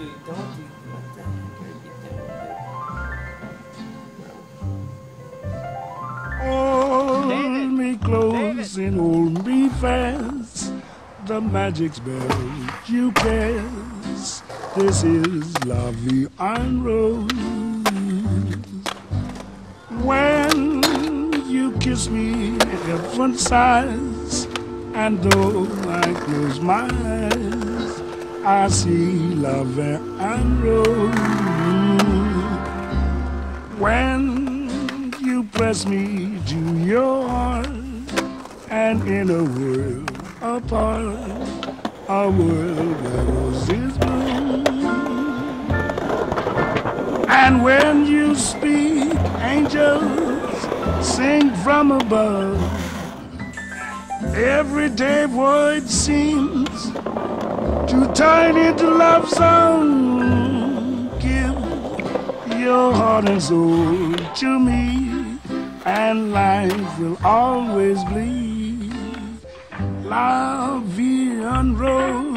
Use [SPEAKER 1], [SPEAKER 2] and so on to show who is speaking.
[SPEAKER 1] do, Hold me close David. and hold me fast. The magic spell you cast. This is love and rose. When you kiss me, heaven sighs, and though I close my eyes. I see la vie en Rose. When you press me to your heart, and in a world apart, a world where roses bloom. And when you speak, angels sing from above. Everyday void seems to turn into love song. Give your heart and soul to me, and life will always be La Vie en Rose.